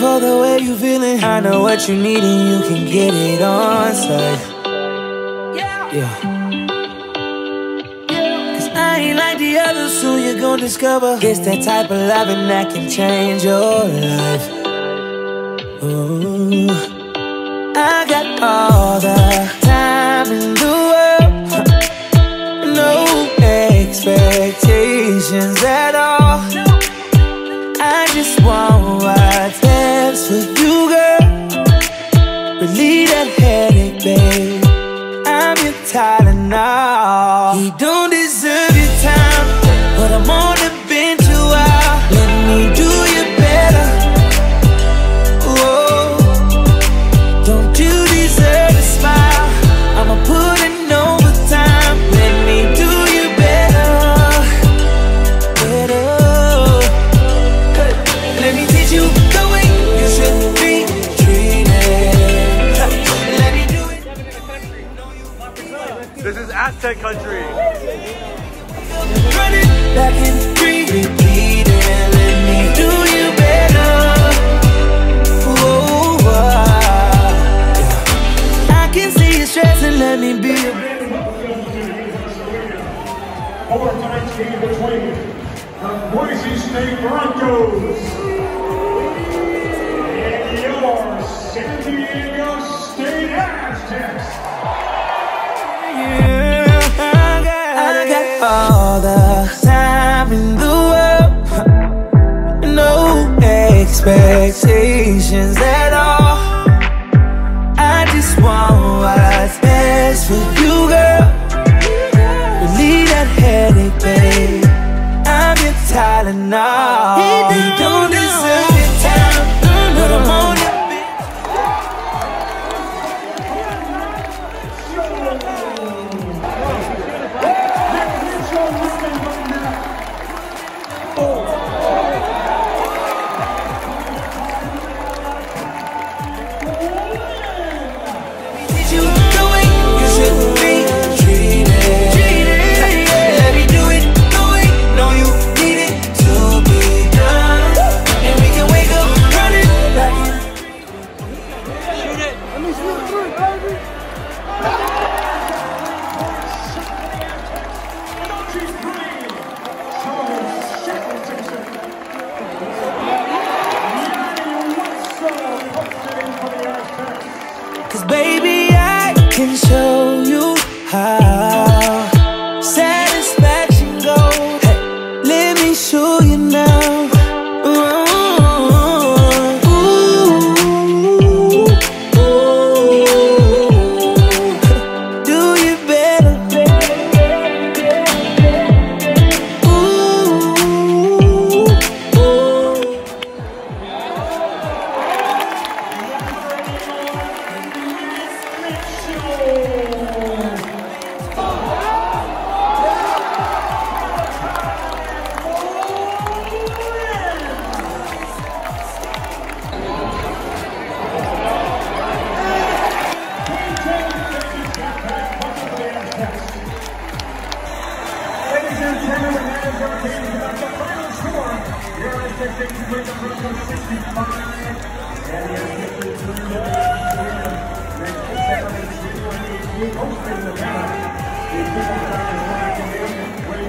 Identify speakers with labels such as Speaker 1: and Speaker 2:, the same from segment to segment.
Speaker 1: know the way you feeling. I know what you need and you can get it on site. Yeah. Cause I ain't like the others, so you're gonna discover. It's that type of loving that can change your life. Ooh. I got all the time in the world. No expectations Relieve that headache, babe. I'm your Tylenol. Be your
Speaker 2: overtime game between the Boise State Broncos
Speaker 1: expectations at all. I just want what's best for you, girl. Relieve that headache, babe. I'm your Tylenol. You don't deserve show you how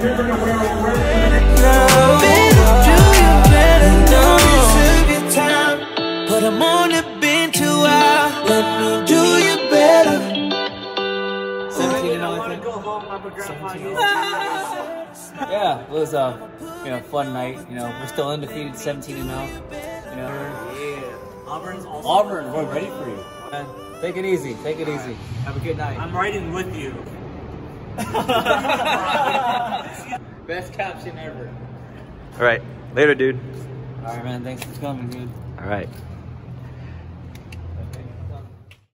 Speaker 2: Remember to wear a
Speaker 3: 17 and 0, I think. Yeah, it was a you know fun night. You know, we're still undefeated, 17 and 0. You know,
Speaker 4: Yeah. Auburn's also.
Speaker 3: Auburn, we're ready for you. Man, take it easy. Take it easy. Have a good night.
Speaker 4: I'm riding with you.
Speaker 3: Best caption ever.
Speaker 5: All right, later, dude.
Speaker 3: All right, man. Thanks for coming, dude.
Speaker 5: All right.